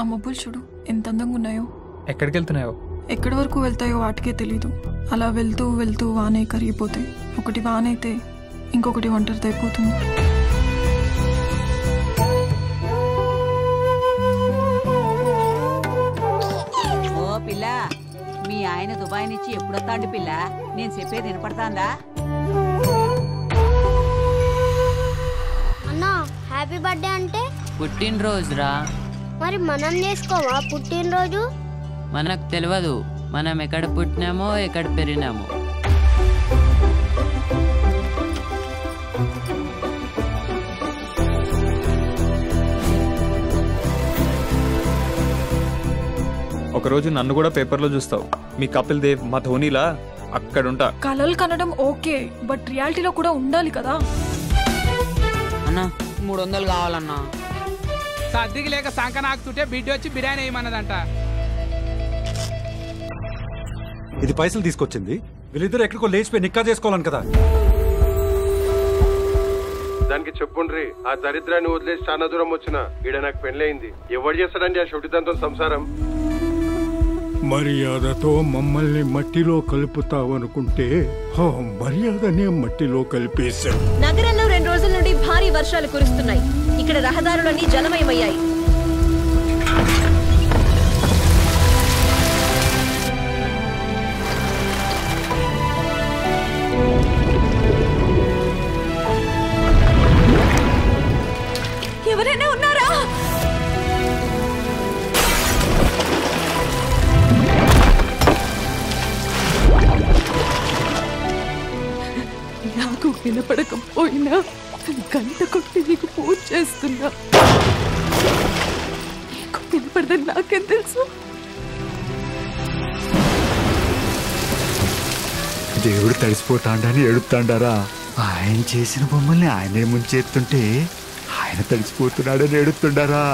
ఆ మబ్బులు చూడు ఎంత అందంగా ఉన్నాయో. ఎక్కడికి వెళ్తున్నాయో ఎక్కడి వరకు వెళ్తాయో వాటికే తెలీదు. అలా వెళ్తూ వెళ్తూ వానే కరిగిపోతాయి ఒకటి వానైతే ఇంకొకటి ఒంటరిది అయిపోతుంది. ఓ పిల్ల మీ ఆయన దుబాయ్ నుంచి ఎప్పుడొస్తాండి పిల్ల? నేను చెప్పేది వినపడతాందా? అన్నా హ్యాపీ బర్త్డే అంటే? పుట్టినరోజురా. మరి మనం చేసుకోవా పుట్టినరోజు? మనకు తెలియదు మనం ఎక్కడ పుట్టినామో ఎక్కడ పెరిగినామో. ఒకరోజు నన్ను కూడా పేపర్లో చూస్తావు. మీ కపిల్ దేవ్ మా ధోనిలా అక్కడుంటా. కలలు కనడం ఓకే బట్ రియాలిటీలో కూడా ఉండాలి కదా. అన్నా. మూడు వందలు కావాలన్నా. సర్దికి లేక సంక నాకుతుంటే బిడ్డ వచ్చి బిర్యానీ వేయమన్నదంట. ఇది పైసలు తీసుకొచ్చింది. వీళ్ళిద్దరు ఎక్కడికో లేచిపోయి నిక్కా చేసుకోవాలని కదా. దానికి చెప్పుండ్రి ఆ దరిద్రాన్ని వదిలేసి చాలా దూరం వచ్చిన ఈడ నాకు పెళ్ళయింది. ఎవడు చేస్తాడండి ఆ షొటిదంతో సంసారం? మర్యాదతో మమ్మల్ని మట్టిలో కలుపుతావనుకుంటే మర్యాదనే మట్టిలో కలిపేశావు. వర్షాలు కురుస్తున్నాయి. ఇక్కడ రహదారులన్నీ జలమయమయ్యాయి. ఎవరైనా ఉన్నారా? నాకు వినపడకపోయినా గంట కొట్టి నీకు పూజ చేస్తున్నా. నీకు వినపడదని నాకేం తెలుసు? దేవుడు తడిసిపోతాండని ఏడుతాండారా ఆయన చేసిన బొమ్మల్ని ఆయనే ముంచేస్తుంటే ఆయన తడిసిపోతున్నాడని ఏడుతుండారా